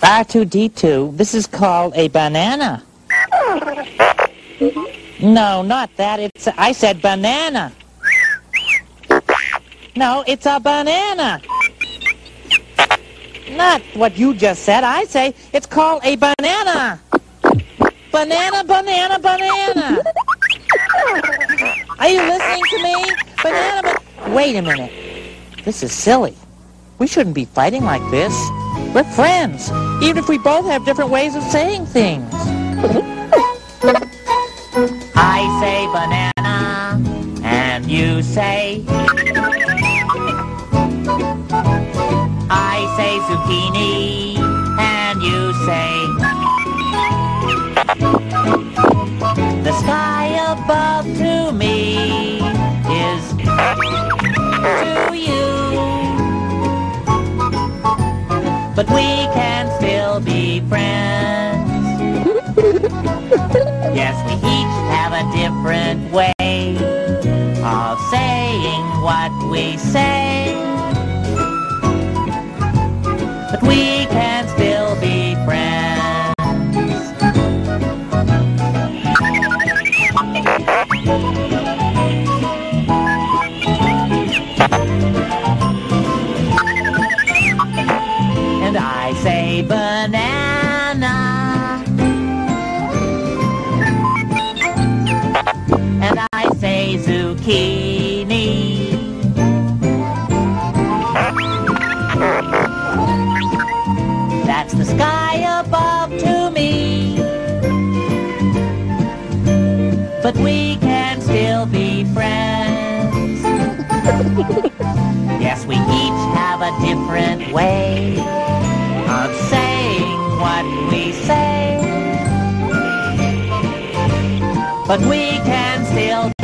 R2D2, this is called a banana. No, not that. It's I said banana. No, it's a banana. Not what you just said. I say it's called a banana. Banana, banana, banana. Are you listening to me? Banana, ba- Wait a minute. This is silly. We shouldn't be fighting like this. We're friends, even if we both have different ways of saying things. I say banana, and you say. I say zucchini, and you say. The sky above to me is to you. But we can still be friends. Yes, we each have a different way banana. And I say zucchini. That's the sky above to me. But we can still be friends. Yes, we each have a different way of saying what we say. But we can still.